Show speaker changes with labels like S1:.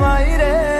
S1: aire